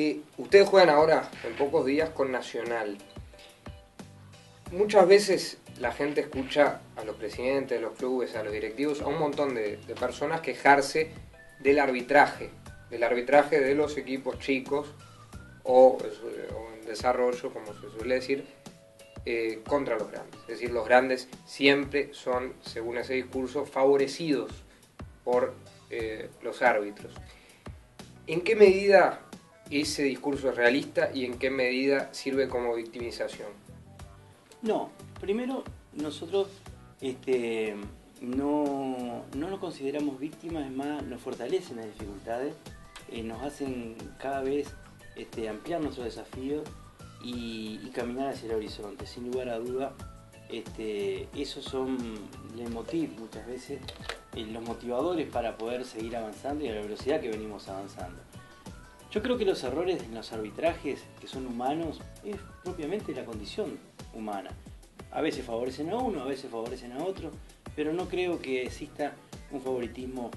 Eh, ustedes juegan ahora, en pocos días, con Nacional. Muchas veces la gente escucha a los presidentes de los clubes, a los directivos, a un montón de, personas quejarse del arbitraje, del arbitraje de los equipos chicos o, en desarrollo, como se suele decir, eh, contra los grandes. Es decir, los grandes siempre son, según ese discurso, favorecidos por eh, los árbitros. ¿En qué medida ese discurso es realista y en qué medida sirve como victimización? No, primero nosotros este, no, nos consideramos víctimas, es más, nos fortalecen las dificultades, eh, nos hacen cada vez este, ampliar nuestros desafíos y, caminar hacia el horizonte. Sin lugar a duda, este, esos son los motivos muchas veces, eh, los motivadores para poder seguir avanzando y a la velocidad que venimos avanzando. Yo creo que los errores en los arbitrajes, que son humanos, es propiamente la condición humana. A veces favorecen a uno, a veces favorecen a otro, pero no creo que exista un favoritismo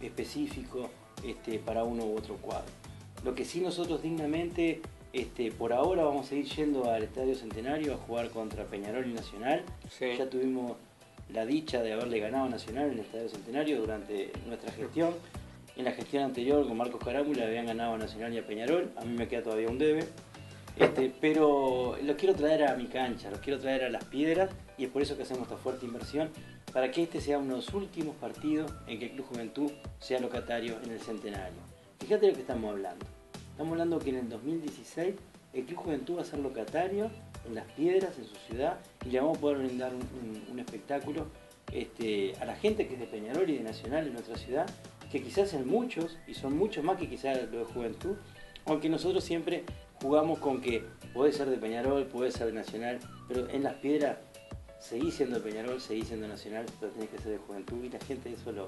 específico este, para uno u otro cuadro. Lo que sí nosotros dignamente, este, por ahora vamos a ir yendo al Estadio Centenario a jugar contra Peñarol y Nacional. Ya tuvimos la dicha de haberle ganado a Nacional en el Estadio Centenario durante nuestra gestión. En la gestión anterior con Marcos Carámbula habían ganado a Nacional y a Peñarol. A mí me queda todavía un debe. Este, pero lo quiero traer a mi cancha, lo quiero traer a las piedras y es por eso que hacemos esta fuerte inversión para que este sea uno de los últimos partidos en que el Club Juventud sea locatario en el centenario. Fíjate lo que estamos hablando. Estamos hablando que en el 2016 el Club Juventud va a ser locatario en las piedras, en su ciudad, y le vamos a poder brindar un, espectáculo este, a la gente que es de Peñarol y de Nacional en nuestra ciudad que quizás sean muchos, y son muchos más que quizás lo de juventud, aunque nosotros siempre jugamos con que puede ser de Peñarol, puede ser de Nacional, pero en las piedras seguís siendo de Peñarol, seguís siendo Nacional, pero tenés que ser de juventud, y la gente eso lo,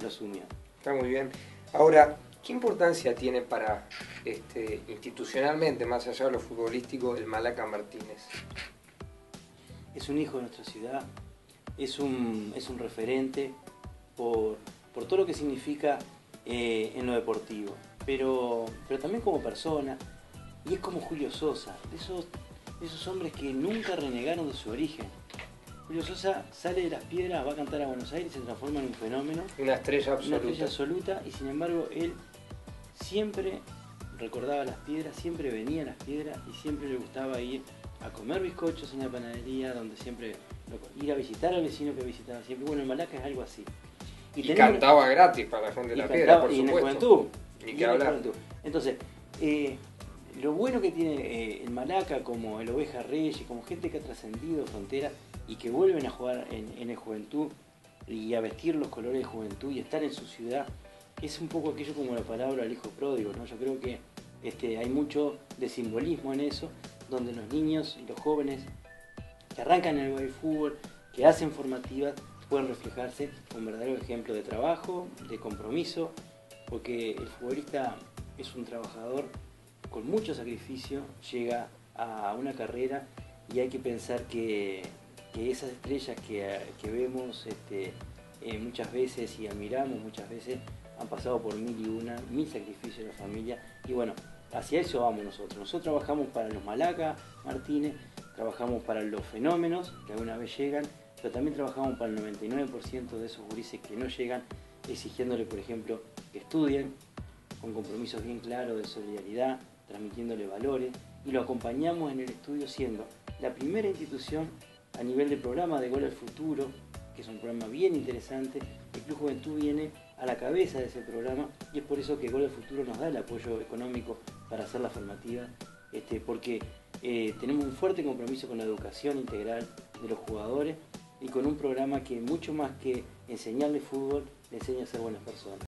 lo asumió. Está muy bien. Ahora, ¿qué importancia tiene para este, institucionalmente, más allá de lo futbolístico, el Malaca Martínez? Es un hijo de nuestra ciudad, es un, es un referente por, por todo lo que significa eh, en lo deportivo, pero, pero también como persona, y es como Julio Sosa, esos, esos hombres que nunca renegaron de su origen. Julio Sosa sale de las piedras, va a cantar a Buenos Aires, se transforma en un fenómeno. Una estrella absoluta. Una estrella absoluta, y sin embargo él siempre recordaba las piedras, siempre venía a las piedras y siempre le gustaba ir a comer bizcochos en la panadería, donde siempre ir a visitar al vecino que visitaba siempre. Bueno, en Malaca es algo así. Y, cantaba gratis para la gente de la piedra, por y supuesto. en la juventud. Ni que hablar. Entonces, eh, lo bueno que tiene eh, el Malaca como el Oveja Reyes, como gente que ha trascendido fronteras y que vuelven a jugar en, el juventud y a vestir los colores de juventud y estar en su ciudad, es un poco aquello como la palabra del hijo pródigo, ¿no? Yo creo que este, hay mucho de simbolismo en eso, donde los niños y los jóvenes que arrancan en el fútbol, que hacen formativas, pueden reflejarse un verdadero ejemplo de trabajo, de compromiso, porque el futbolista es un trabajador con mucho sacrificio, llega a una carrera y hay que pensar que, esas estrellas que, vemos este, eh, muchas veces y admiramos muchas veces han pasado por mil y una, mil sacrificios de la familia y bueno, hacia eso vamos nosotros. Nosotros trabajamos para los Malaca, Martínez, trabajamos para los fenómenos que alguna vez llegan pero también trabajamos para el 99% de esos gurises que no llegan, exigiéndole, por ejemplo, que estudien, con compromisos bien claros de solidaridad, transmitiéndole valores, y lo acompañamos en el estudio siendo la primera institución a nivel de programa de Gol al Futuro, que es un programa bien interesante. El Club Juventud viene a la cabeza de ese programa y es por eso que Gol al Futuro nos da el apoyo económico para hacer la formativa, este, porque eh, tenemos un fuerte compromiso con la educación integral de los jugadores y con un programa que mucho más que enseñarle fútbol, le enseña a ser buenas personas.